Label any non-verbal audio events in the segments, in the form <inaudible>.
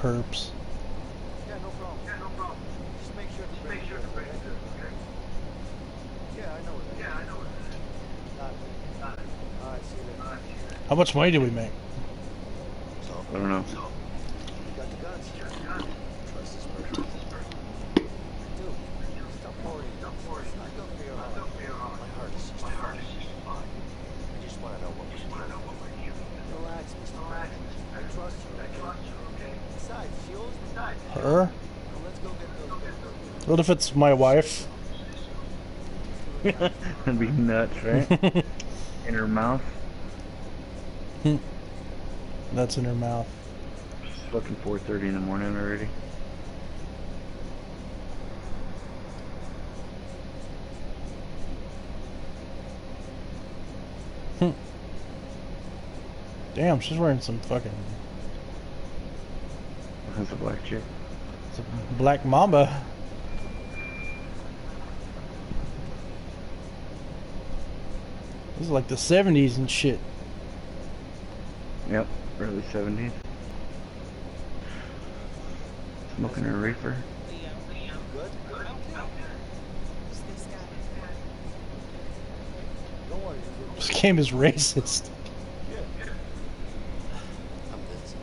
perps. Yeah, no problem. Yeah, no problem. Just make sure the make sure the break is okay? Yeah, I know what that is. Yeah, I know what that is. Got it. Got it. All right, see you later. All right, see you later. How much money did we make? I don't know. so, you got the guns. You got the guns. Trust this person. Dude, stop worrying. Stop worrying. I go for your heart. I go for your heart. My heart is just My heart is just fine. I just want to know what we're want to know what we're doing. Relax, Mr. Relax. I trust you. I trust you, okay? Besides, she owes me. Besides, Her? Well, let's go get those. Get those. What if it's my wife? <laughs> That'd be nuts, right? <laughs> In her mouth. That's in her mouth. It's fucking 4:30 in the morning already. Damn, she's wearing some fucking That's a black chick. Some black mamba. This is like the 70s and shit. Yep, early 70s. Smoking a reefer. Good? Good? Don't worry. you're This game is racist. good. I'm Vincent.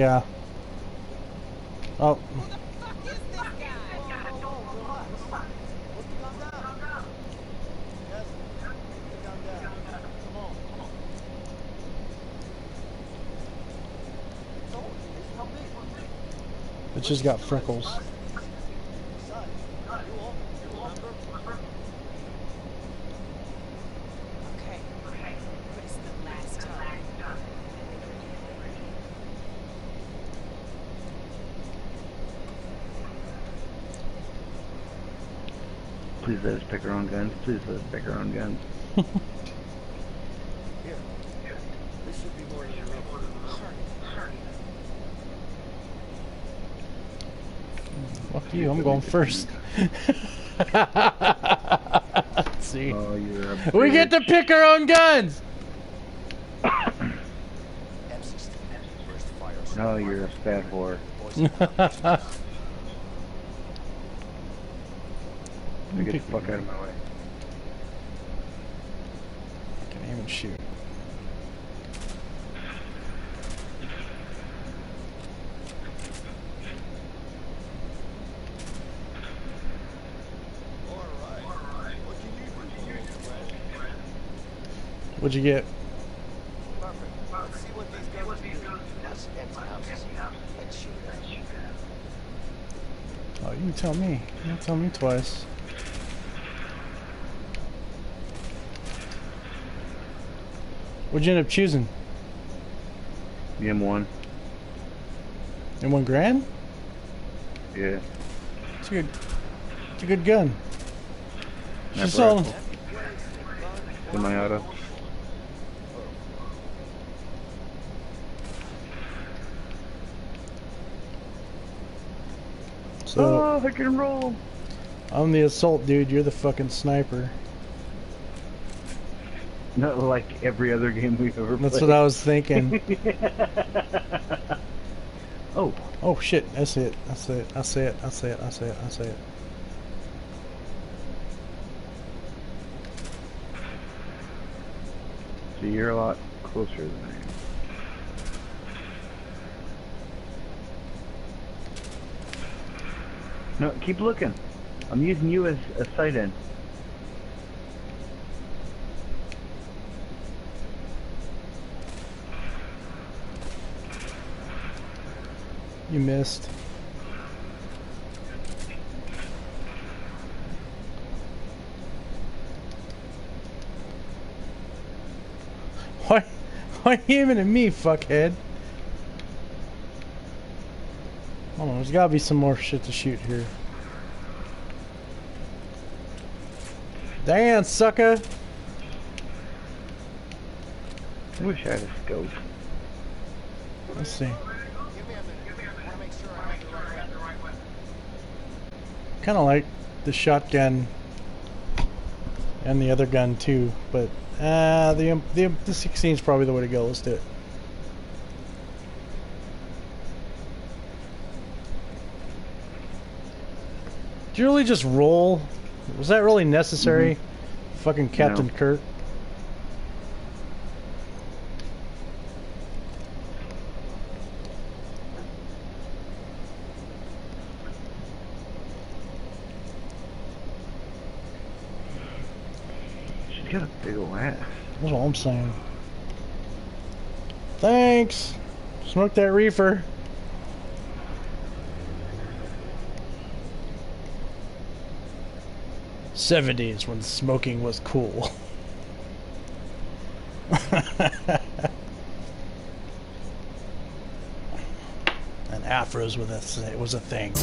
how Oh. it just got freckles. Please let us pick our own guns. Please let us pick our own guns. Here. This should be more than enough. Fuck you, I'm going first. <laughs> See? Oh, you're a We get to pick our own guns! M16. First fire. Oh, you're a fat whore. <laughs> Get the fuck out of my way. I Can't even shoot. What you need from me, friend? What'd you get? Perfect. Let's see what these guns do. Let's empty houses and shoot at Oh, you tell me. You can tell me twice. What'd you end up choosing? The M1. In one grand? Yeah. It's a good, it's a good gun. She's all, rifle. Semi-auto. so Oh, I can roll. I'm the assault dude. You're the fucking sniper. Not like every other game we've ever played. That's played. what I was thinking. <laughs> <laughs> oh, oh shit! I see it. I see it. I see it. I see it. I see it. I see it. so you're a lot closer than I am. No, keep looking. I'm using you as a sight in. You missed. <laughs> Why, why are you aiming at me, fuckhead? on there's gotta be some more shit to shoot here. Damn, sucker! I wish I had a scope. Let's see. Kind of like the shotgun and the other gun too, but uh, the um, the um, the 16 is probably the way to go. Let's do it. Did you really just roll? Was that really necessary? Mm-hmm. Fucking Captain No. Kirk. Got a big ol' ass. That's all I'm saying. Thanks. Smoke that reefer. Seventies when smoking was cool. <laughs> and afros was a was a thing.